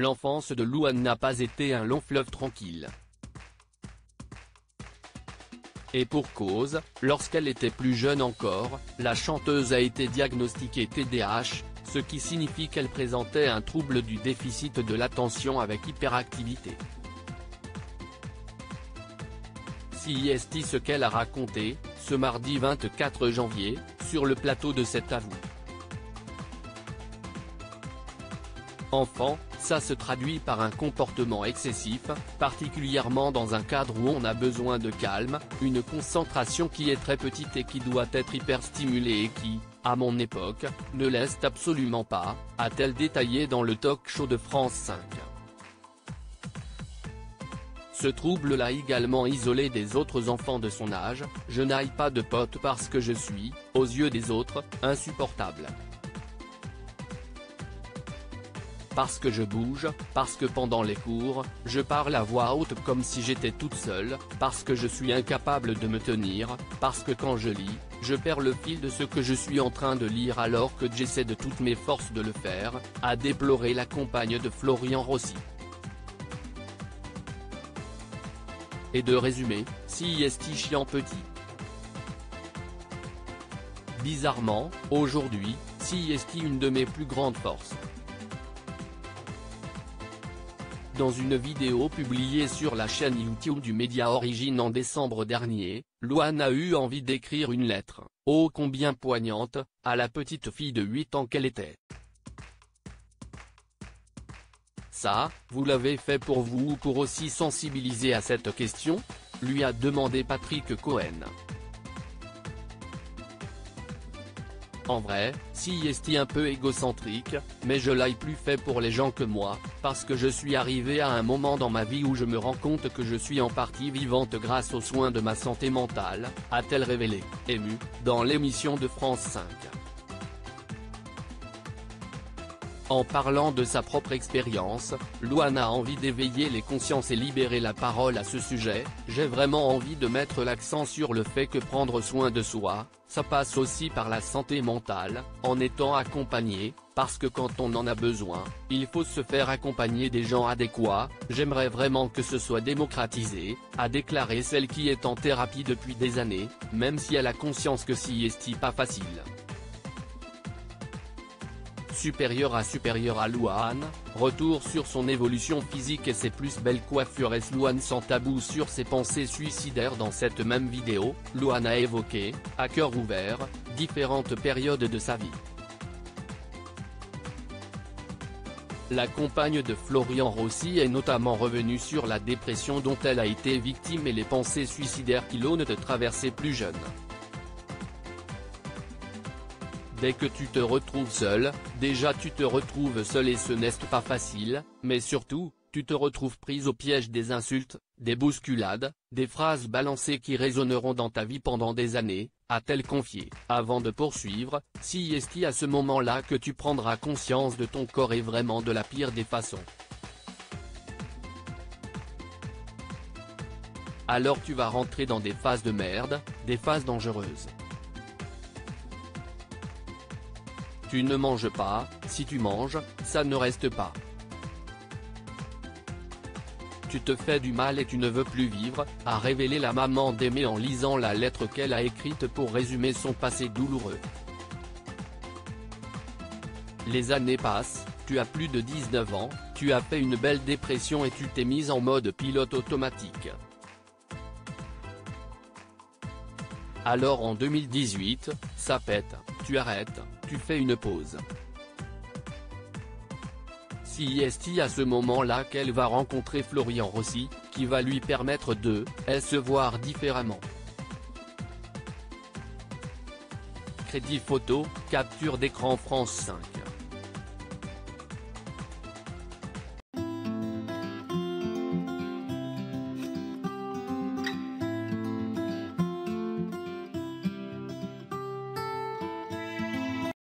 l'enfance de Louane n'a pas été un long fleuve tranquille. Et pour cause, lorsqu'elle était plus jeune encore, la chanteuse a été diagnostiquée TDAH, ce qui signifie qu'elle présentait un trouble du déficit de l'attention avec hyperactivité. est ce qu'elle a raconté, ce mardi 24 janvier, sur le plateau de cet avou. Enfant, ça se traduit par un comportement excessif, particulièrement dans un cadre où on a besoin de calme, une concentration qui est très petite et qui doit être hyper stimulée et qui, à mon époque, ne laisse absolument pas, a-t-elle détaillé dans le talk show de France 5. Ce trouble l'a également isolé des autres enfants de son âge, je n'aille pas de pote parce que je suis, aux yeux des autres, insupportable. Parce que je bouge, parce que pendant les cours, je parle à voix haute comme si j'étais toute seule, parce que je suis incapable de me tenir, parce que quand je lis, je perds le fil de ce que je suis en train de lire alors que j'essaie de toutes mes forces de le faire, a déploré la compagne de Florian Rossi. et de résumer, si est chiant petit? Bizarrement, aujourd'hui, si est une de mes plus grandes forces? Dans une vidéo publiée sur la chaîne YouTube du média Origine en décembre dernier, Luan a eu envie d'écrire une lettre, ô combien poignante, à la petite fille de 8 ans qu'elle était. Ça, vous l'avez fait pour vous ou pour aussi sensibiliser à cette question? lui a demandé Patrick Cohen. En vrai, si est un peu égocentrique, mais je l'ai plus fait pour les gens que moi, parce que je suis arrivé à un moment dans ma vie où je me rends compte que je suis en partie vivante grâce aux soins de ma santé mentale, a-t-elle révélé, émue, dans l'émission de France 5. En parlant de sa propre expérience, Luan a envie d'éveiller les consciences et libérer la parole à ce sujet, j'ai vraiment envie de mettre l'accent sur le fait que prendre soin de soi, ça passe aussi par la santé mentale, en étant accompagné, parce que quand on en a besoin, il faut se faire accompagner des gens adéquats, j'aimerais vraiment que ce soit démocratisé, a déclaré celle qui est en thérapie depuis des années, même si elle a conscience que si est pas facile supérieur à supérieur à Luan, retour sur son évolution physique et ses plus belles coiffures et Luan sans tabou sur ses pensées suicidaires dans cette même vidéo, Luan a évoqué, à cœur ouvert, différentes périodes de sa vie. La compagne de Florian Rossi est notamment revenue sur la dépression dont elle a été victime et les pensées suicidaires qui l'ont de traverser plus jeune. Dès que tu te retrouves seul, déjà tu te retrouves seul et ce n'est pas facile, mais surtout, tu te retrouves prise au piège des insultes, des bousculades, des phrases balancées qui résonneront dans ta vie pendant des années, a-t-elle confié, avant de poursuivre, si est-ce à ce moment-là que tu prendras conscience de ton corps et vraiment de la pire des façons. Alors tu vas rentrer dans des phases de merde, des phases dangereuses. Tu ne manges pas, si tu manges, ça ne reste pas. Tu te fais du mal et tu ne veux plus vivre, a révélé la maman d'Aimé en lisant la lettre qu'elle a écrite pour résumer son passé douloureux. Les années passent, tu as plus de 19 ans, tu as fait une belle dépression et tu t'es mise en mode pilote automatique. Alors en 2018, ça pète, tu arrêtes, tu fais une pause. Si est à ce moment-là qu'elle va rencontrer Florian Rossi, qui va lui permettre de se voir différemment. Crédit photo, capture d'écran France 5.